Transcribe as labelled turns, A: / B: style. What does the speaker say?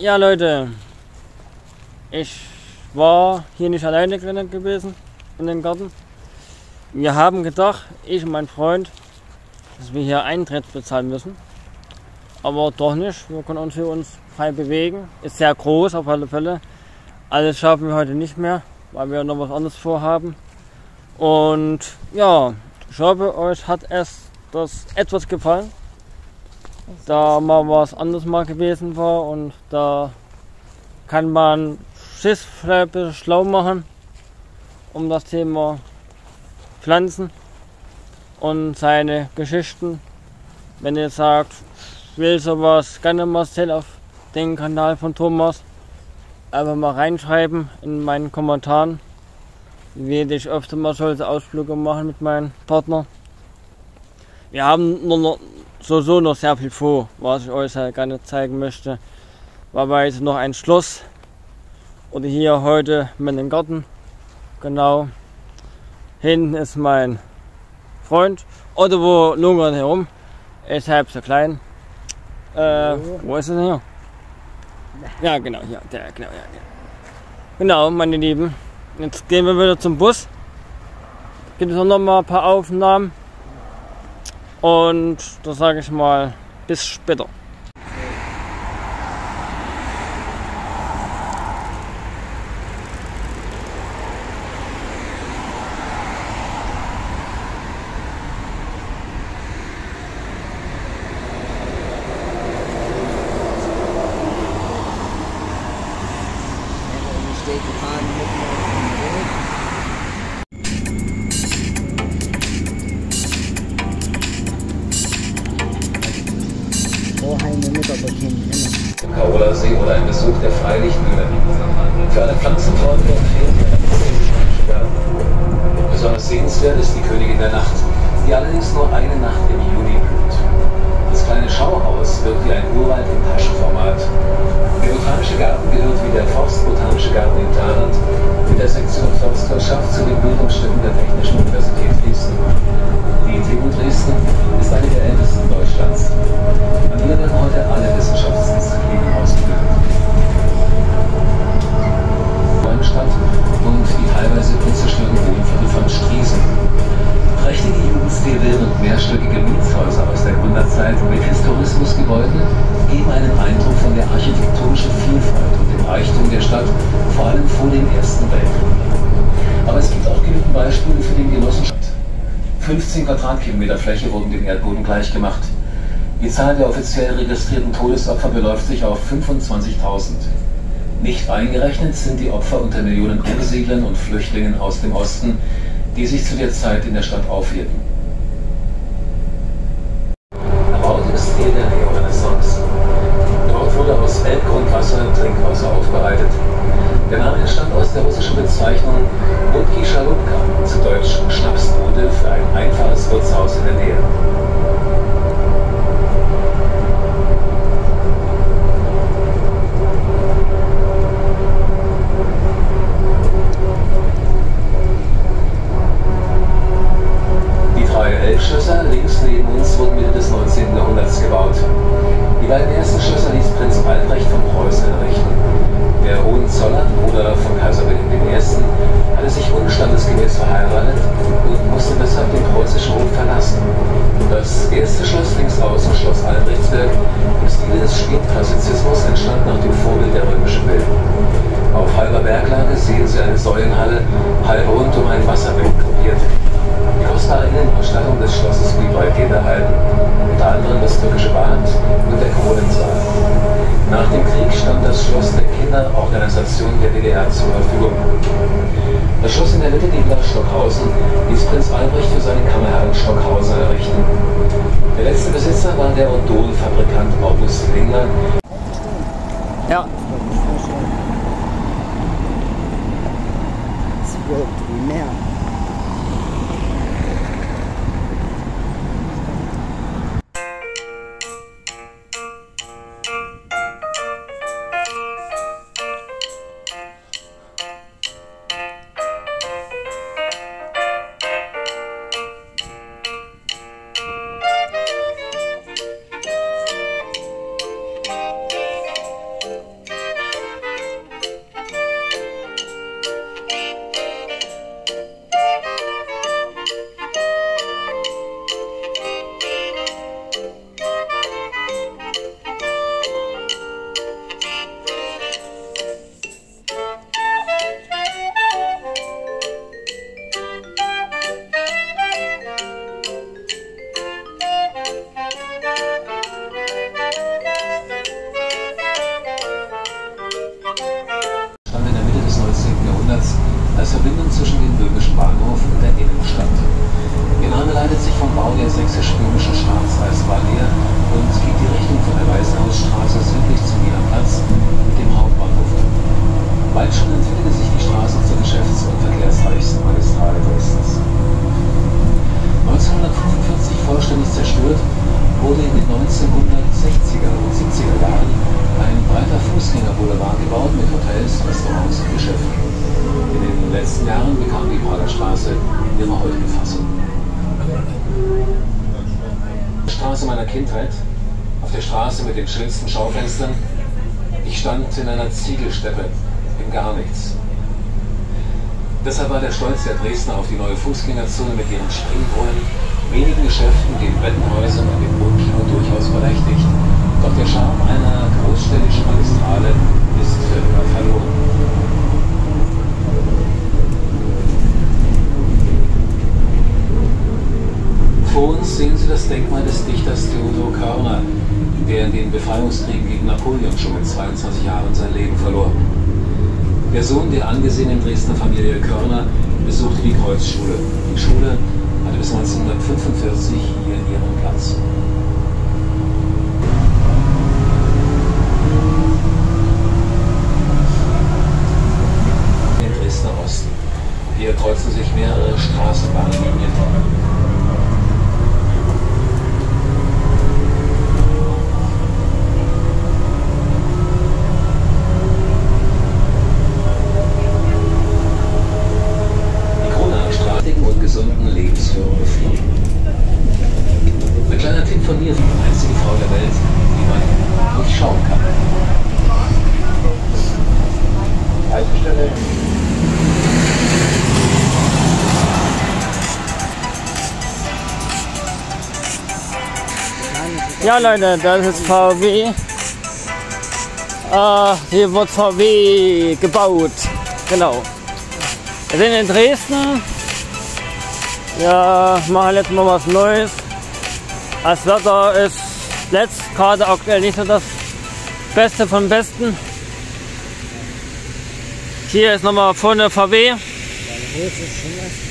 A: Ja, Leute, ich war hier nicht alleine gewesen in den Garten. Wir haben gedacht, ich und mein Freund, dass wir hier Eintritt bezahlen müssen. Aber doch nicht. Wir können uns hier uns frei bewegen. Ist sehr groß auf alle Fälle. Alles schaffen wir heute nicht mehr, weil wir noch was anderes vorhaben. Und ja, ich hoffe, euch hat es das etwas gefallen. Da mal was anderes mal gewesen war und da kann man Schiss vielleicht ein bisschen schlau machen um das Thema Pflanzen und seine Geschichten. Wenn ihr sagt, ich will sowas gerne mal sehen auf den Kanal von Thomas, einfach mal reinschreiben in meinen Kommentaren. Werde ich öfter mal solche Ausflüge machen mit meinem Partner. Wir haben nur noch, so, so noch sehr viel vor, was ich euch halt gerne zeigen möchte. Wahrweise noch ein Schloss oder hier heute mit dem Garten. Genau. Hinten ist mein Freund. Oder wo lungern herum. Er ist halb so klein. Äh, wo ist er denn hier? Ja, genau, hier. Der, genau, ja, genau. Genau, meine Lieben. Jetzt gehen wir wieder zum Bus. Gibt es noch mal ein paar Aufnahmen. Und da sage ich mal, bis später.
B: Oheime Mutterbecken, immer.
C: Karola-See oder ein Besuch der Freilichtbühne. Für alle Pflanzenfreunde empfehlen wir einen Garten. Besonders sehenswert ist die Königin der Nacht, die allerdings nur eine Nacht im Juni blüht. Das kleine Schauhaus 15 Quadratkilometer Fläche wurden dem Erdboden gleichgemacht. Die Zahl der offiziell registrierten Todesopfer beläuft sich auf 25.000. Nicht eingerechnet sind die Opfer unter Millionen Umsiedlern und Flüchtlingen aus dem Osten, die sich zu der Zeit in der Stadt aufhielten. Erbaut im Stil der Neorenaissance. Dort wurde aus Elbgrundwasser Trinkwasser aufbereitet. Der Name entstand aus der russischen Bezeichnung Budki Schalupka, zu Deutsch Schnapsbude für ein einfaches Wirtshaus in der Nähe. Eine Säulenhalle, halb rund um ein Wasserbecken gruppiert. Die kostbare Innenausstattung des Schlosses blieb weitgehend erhalten, unter anderem das türkische Bad und der Kronensaal. Nach dem Krieg stand das Schloss der Kinderorganisation der DDR zur Verfügung. Das Schloss in der Mitte, die Villa Stockhausen, ließ Prinz Albrecht für seine Kammerherren Stockhausen errichten. Der letzte Besitzer war der Odol-Fabrikant August Lingner,
A: Ja,
B: Es wirkt
C: wurde in den 1960er und 70er Jahren ein breiter Fußgängerboulevard gebaut mit Hotels, Restaurants und Geschäften. In den letzten Jahren bekam die Prager Straße ihre heutige Fassung. Straße meiner Kindheit, auf der Straße mit den schönsten Schaufenstern. Ich stand in einer Ziegelsteppe im Gar nichts. Deshalb war der Stolz der Dresdner auf die neue Fußgängerzone mit ihren Springbrunnen, wenigen Geschäften, den Bettenhäusern und dem Wohnkino durchaus berechtigt. Doch der Charme einer großstädtischen Magistrale ist für immer verloren. Vor uns sehen Sie das Denkmal des Dichters Theodor Körner, der in den Befreiungskriegen gegen Napoleon schon mit 22 Jahren sein Leben verlor. Der Sohn der angesehenen Dresdner Familie Körner besuchte die Kreuzschule. Die Schule bis 1945 hier ihren Platz.
A: Ja Leute, das ist VW. Ah, hier wird VW gebaut. Genau. Wir sind in Dresden. Ja, machen jetzt mal was Neues. Das Wetter ist letzt gerade aktuell nicht so das Beste vom Besten. Hier ist nochmal vorne VW.
B: Deine Hose ist schon.